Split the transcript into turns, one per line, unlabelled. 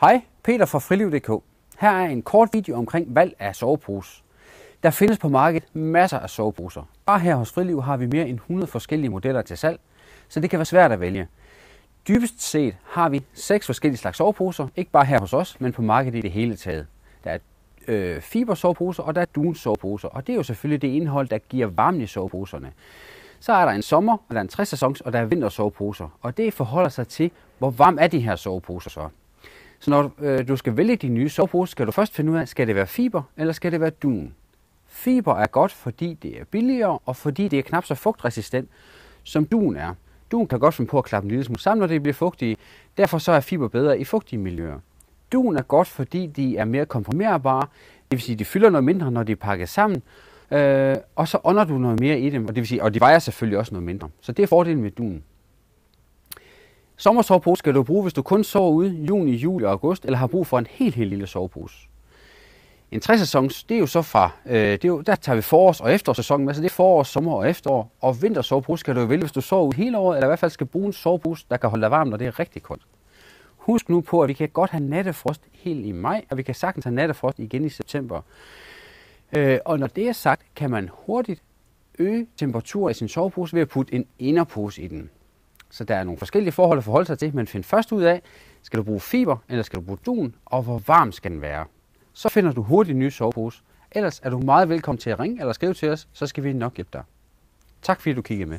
Hej, Peter fra Friliv.dk. Her er en kort video omkring valg af sovepose. Der findes på markedet masser af soveposer. Bare her hos Friliv har vi mere end 100 forskellige modeller til salg, så det kan være svært at vælge. Dybest set har vi seks forskellige slags soveposer, ikke bare her hos os, men på markedet i det hele taget. Der er øh, fibersoveposer, og der er dunsoveposer, og det er jo selvfølgelig det indhold, der giver varme i soveposerne. Så er der en sommer, og der er en 60 sæsons, og der er vintersoveposer, og det forholder sig til, hvor varm er de her soveposer så. Så når øh, du skal vælge din nye sovepose, skal du først finde ud af, skal det være fiber, eller skal det være dun. Fiber er godt, fordi det er billigere, og fordi det er knap så fugtresistent, som dun er. Dun kan godt finde på at klappe en lille smule sammen, når det bliver fugtige. Derfor så er fiber bedre i fugtige miljøer. Dun er godt, fordi de er mere komprimerbare, det vil sige, de fylder noget mindre, når de er pakket sammen, øh, og så ånder du noget mere i dem, og det vil sige, og de vejer selvfølgelig også noget mindre. Så det er fordelen med dun. Sommersovepose skal du bruge, hvis du kun sover ude i juni, juli og august, eller har brug for en helt, helt lille sovepose. En træsæson, det er jo så fra, øh, det er jo, der tager vi forårs- og efterårssæsonen med, så det er forår, sommer og efterår. Og vintersovepose skal du jo vælge, hvis du sover ude hele året, eller i hvert fald skal bruge en sovepose, der kan holde dig varm, når det er rigtig koldt. Husk nu på, at vi kan godt have nattefrost helt i maj, og vi kan sagtens have nattefrost igen i september. Øh, og når det er sagt, kan man hurtigt øge temperaturen i sin sovepose ved at putte en inderpose i den. Så der er nogle forskellige forhold at forholde sig til, men find først ud af, skal du bruge fiber, eller skal du bruge dun, og hvor varm skal den være. Så finder du hurtigt en ny sovepose. Ellers er du meget velkommen til at ringe eller skrive til os, så skal vi nok hjælpe dig. Tak fordi du kiggede med.